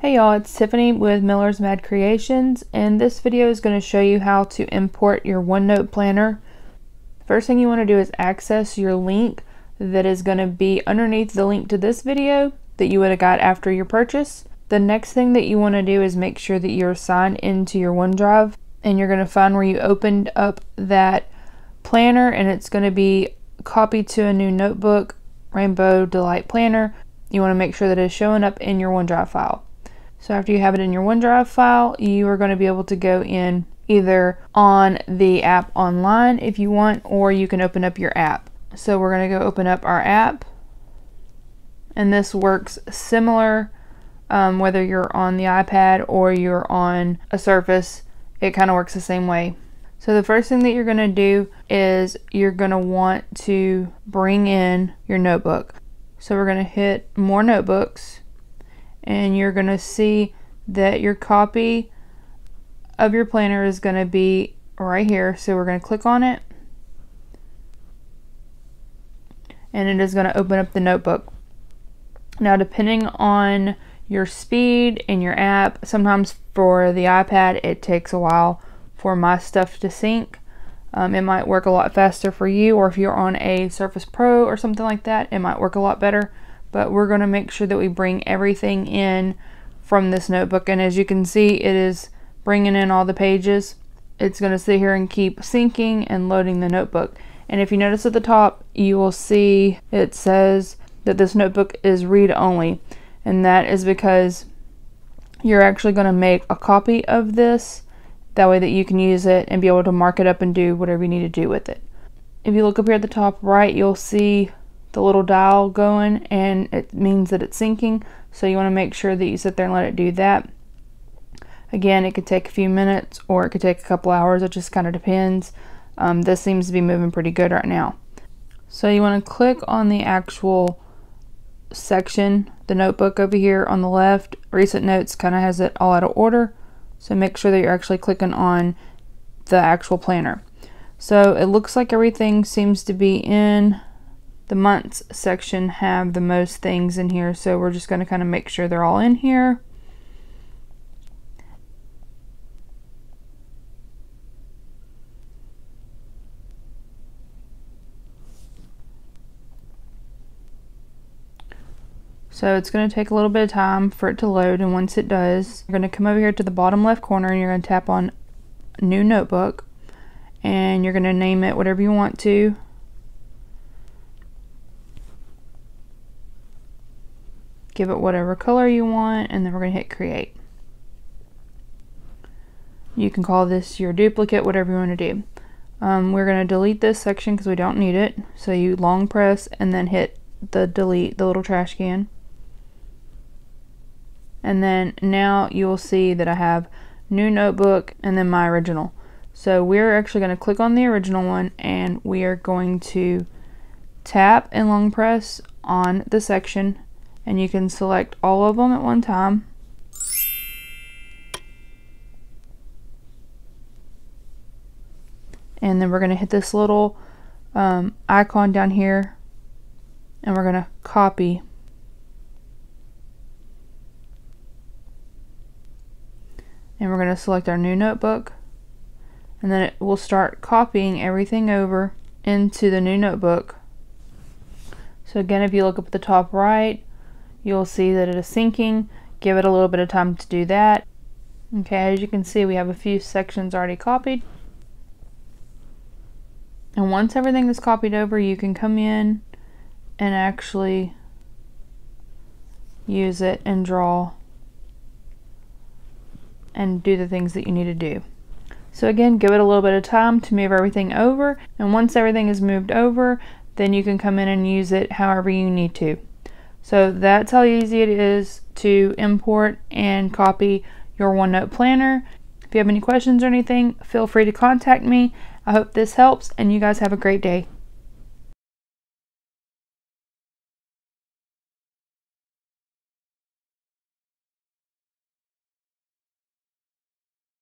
Hey y'all, it's Tiffany with Miller's Mad Creations and this video is going to show you how to import your OneNote planner. First thing you want to do is access your link that is going to be underneath the link to this video that you would have got after your purchase. The next thing that you want to do is make sure that you're signed into your OneDrive and you're going to find where you opened up that planner and it's going to be copied to a new notebook, Rainbow Delight Planner. You want to make sure that it's showing up in your OneDrive file. So after you have it in your OneDrive file, you are going to be able to go in either on the app online if you want, or you can open up your app. So we're going to go open up our app. And this works similar um, whether you're on the iPad or you're on a Surface. It kind of works the same way. So the first thing that you're going to do is you're going to want to bring in your notebook. So we're going to hit more notebooks and you're going to see that your copy of your planner is going to be right here. So we're going to click on it and it is going to open up the notebook. Now depending on your speed and your app, sometimes for the iPad it takes a while for my stuff to sync. Um, it might work a lot faster for you or if you're on a Surface Pro or something like that it might work a lot better but we're going to make sure that we bring everything in from this notebook. And as you can see it is bringing in all the pages. It's going to sit here and keep syncing and loading the notebook. And if you notice at the top you will see it says that this notebook is read only. And that is because you're actually going to make a copy of this. That way that you can use it and be able to mark it up and do whatever you need to do with it. If you look up here at the top right you'll see the little dial going and it means that it's syncing. So you want to make sure that you sit there and let it do that. Again it could take a few minutes or it could take a couple hours. It just kind of depends. Um, this seems to be moving pretty good right now. So you want to click on the actual section the notebook over here on the left. Recent notes kind of has it all out of order. So make sure that you're actually clicking on the actual planner. So it looks like everything seems to be in the months section have the most things in here so we're just going to kind of make sure they're all in here So it's going to take a little bit of time for it to load and once it does, you're going to come over here to the bottom left corner and you're going to tap on new notebook and you're going to name it whatever you want to. Give it whatever color you want, and then we're going to hit create. You can call this your duplicate, whatever you want to do. Um, we're going to delete this section because we don't need it. So you long press and then hit the delete, the little trash can. And then now you will see that I have new notebook and then my original. So we're actually going to click on the original one and we are going to tap and long press on the section and you can select all of them at one time. And then we're going to hit this little um, icon down here and we're going to copy. And we're going to select our new notebook and then it will start copying everything over into the new notebook. So again, if you look up at the top right, you'll see that it is syncing. Give it a little bit of time to do that. Okay, as you can see, we have a few sections already copied. And once everything is copied over, you can come in and actually use it and draw and do the things that you need to do. So again, give it a little bit of time to move everything over. And once everything is moved over, then you can come in and use it however you need to. So that's how easy it is to import and copy your OneNote planner. If you have any questions or anything, feel free to contact me. I hope this helps and you guys have a great day.